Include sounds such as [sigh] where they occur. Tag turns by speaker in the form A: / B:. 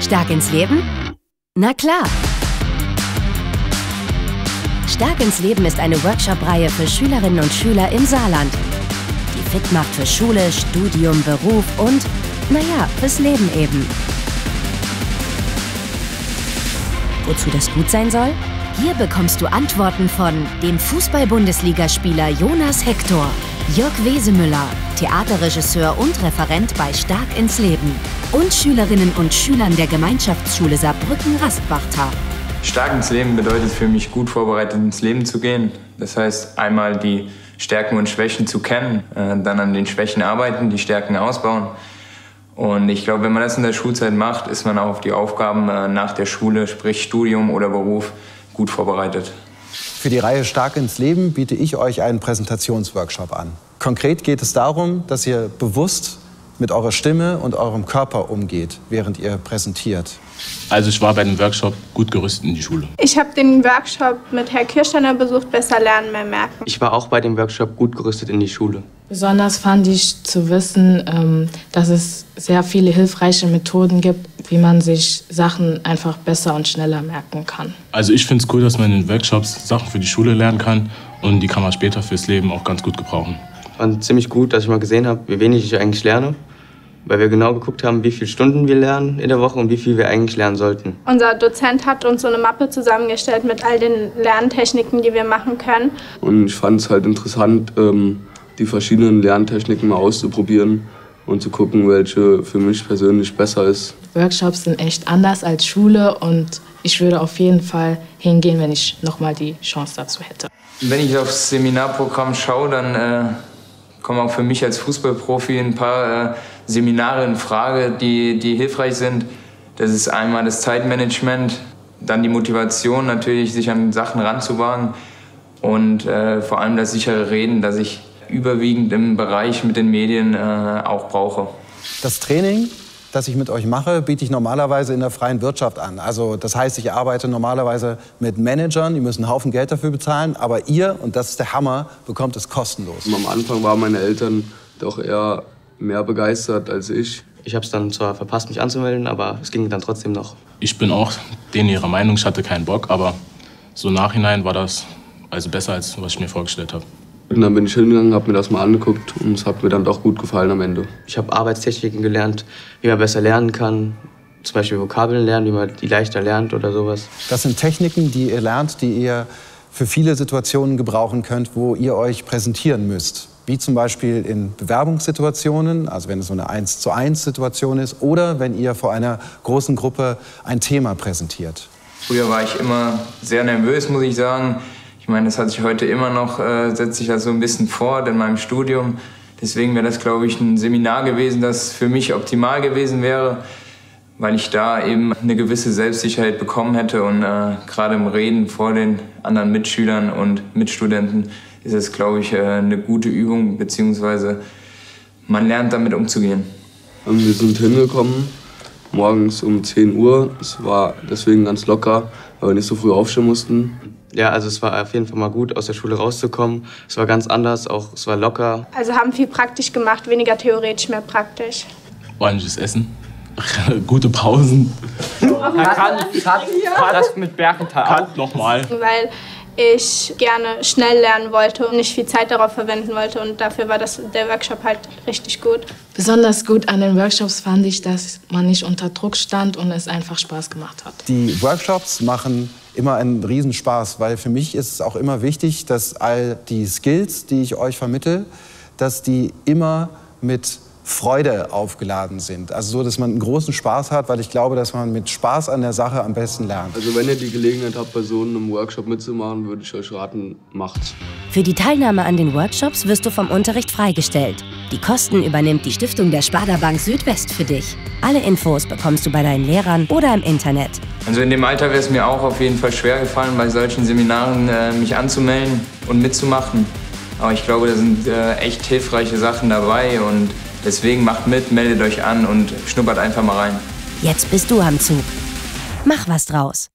A: Stark ins Leben? Na klar! Stark ins Leben ist eine Workshop-Reihe für Schülerinnen und Schüler im Saarland, die fit macht für Schule, Studium, Beruf und, naja, fürs Leben eben. Wozu das gut sein soll? Hier bekommst du Antworten von dem Fußball-Bundesligaspieler Jonas Hector, Jörg Wesemüller, Theaterregisseur und Referent bei Stark ins Leben und Schülerinnen und Schülern der Gemeinschaftsschule Saarbrücken-Rastbachtal.
B: Stark ins Leben bedeutet für mich, gut vorbereitet ins Leben zu gehen. Das heißt, einmal die Stärken und Schwächen zu kennen, äh, dann an den Schwächen arbeiten, die Stärken ausbauen. Und ich glaube, wenn man das in der Schulzeit macht, ist man auch auf die Aufgaben äh, nach der Schule, sprich Studium oder Beruf, gut vorbereitet.
C: Für die Reihe Stark ins Leben biete ich euch einen Präsentationsworkshop an. Konkret geht es darum, dass ihr bewusst mit eurer Stimme und eurem Körper umgeht, während ihr präsentiert.
D: Also ich war bei dem Workshop gut gerüstet in die Schule.
E: Ich habe den Workshop mit Herr Kirschner besucht, besser lernen, mehr merken.
F: Ich war auch bei dem Workshop gut gerüstet in die Schule.
G: Besonders fand ich zu wissen, ähm, dass es sehr viele hilfreiche Methoden gibt, wie man sich Sachen einfach besser und schneller merken kann.
D: Also ich finde es cool, dass man in den Workshops Sachen für die Schule lernen kann und die kann man später fürs Leben auch ganz gut gebrauchen.
F: Und ziemlich gut, dass ich mal gesehen habe, wie wenig ich eigentlich lerne, weil wir genau geguckt haben, wie viele Stunden wir lernen in der Woche und wie viel wir eigentlich lernen sollten.
E: Unser Dozent hat uns so eine Mappe zusammengestellt mit all den Lerntechniken, die wir machen können.
H: Und ich fand es halt interessant, ähm, die verschiedenen Lerntechniken mal auszuprobieren und zu gucken, welche für mich persönlich besser ist.
G: Workshops sind echt anders als Schule und ich würde auf jeden Fall hingehen, wenn ich nochmal die Chance dazu hätte.
B: Wenn ich aufs Seminarprogramm schaue, dann äh, kommen auch für mich als Fußballprofi ein paar äh, Seminare in Frage, die, die hilfreich sind. Das ist einmal das Zeitmanagement, dann die Motivation natürlich, sich an Sachen ranzuwagen und äh, vor allem das sichere Reden, dass ich überwiegend im Bereich mit den Medien äh, auch brauche.
C: Das Training, das ich mit euch mache, biete ich normalerweise in der freien Wirtschaft an. Also das heißt, ich arbeite normalerweise mit Managern, die müssen einen Haufen Geld dafür bezahlen, aber ihr, und das ist der Hammer, bekommt es kostenlos.
H: Und am Anfang waren meine Eltern doch eher mehr begeistert als ich.
F: Ich habe es dann zwar verpasst, mich anzumelden, aber es ging dann trotzdem noch.
D: Ich bin auch denen ihrer Meinung, ich hatte keinen Bock, aber so nachhinein war das also besser, als was ich mir vorgestellt habe.
H: Und dann bin ich hingegangen, habe mir das mal angeguckt und es hat mir dann doch gut gefallen am Ende.
F: Ich habe Arbeitstechniken gelernt, wie man besser lernen kann. Zum Beispiel Vokabeln lernen, wie man die leichter lernt oder sowas.
C: Das sind Techniken, die ihr lernt, die ihr für viele Situationen gebrauchen könnt, wo ihr euch präsentieren müsst. Wie zum Beispiel in Bewerbungssituationen, also wenn es so eine 1 zu 1 Situation ist, oder wenn ihr vor einer großen Gruppe ein Thema präsentiert.
B: Früher war ich immer sehr nervös, muss ich sagen. Ich meine, das hat sich heute immer noch, äh, setzt sich das so ein bisschen fort in meinem Studium. Deswegen wäre das, glaube ich, ein Seminar gewesen, das für mich optimal gewesen wäre, weil ich da eben eine gewisse Selbstsicherheit bekommen hätte. Und äh, gerade im Reden vor den anderen Mitschülern und Mitstudenten ist es, glaube ich, äh, eine gute Übung, beziehungsweise man lernt damit umzugehen.
H: Und wir sind hingekommen, morgens um 10 Uhr. Es war deswegen ganz locker, weil wir nicht so früh aufstehen mussten.
F: Ja, also es war auf jeden Fall mal gut, aus der Schule rauszukommen. Es war ganz anders, auch es war locker.
E: Also haben viel praktisch gemacht, weniger theoretisch, mehr praktisch.
D: Ordentliches Essen, [laughs] gute Pausen.
I: Cut das mit Bergenthal.
D: Cut nochmal.
E: Weil ich gerne schnell lernen wollte und nicht viel Zeit darauf verwenden wollte. Und dafür war das, der Workshop halt richtig gut.
G: Besonders gut an den Workshops fand ich, dass man nicht unter Druck stand und es einfach Spaß gemacht hat.
C: Die Workshops machen immer einen Riesenspaß, weil für mich ist es auch immer wichtig, dass all die Skills, die ich euch vermittle, dass die immer mit Freude aufgeladen sind. Also so, dass man einen großen Spaß hat, weil ich glaube, dass man mit Spaß an der Sache am besten lernt.
H: Also wenn ihr die Gelegenheit habt, bei so einem Workshop mitzumachen, würde ich euch raten, macht's.
A: Für die Teilnahme an den Workshops wirst du vom Unterricht freigestellt. Die Kosten übernimmt die Stiftung der Sparda Bank Südwest für dich. Alle Infos bekommst du bei deinen Lehrern oder im Internet.
B: Also in dem Alter wäre es mir auch auf jeden Fall schwer gefallen, bei solchen Seminaren äh, mich anzumelden und mitzumachen. Aber ich glaube, da sind äh, echt hilfreiche Sachen dabei und deswegen macht mit, meldet euch an und schnuppert einfach mal rein.
A: Jetzt bist du am Zug. Mach was draus.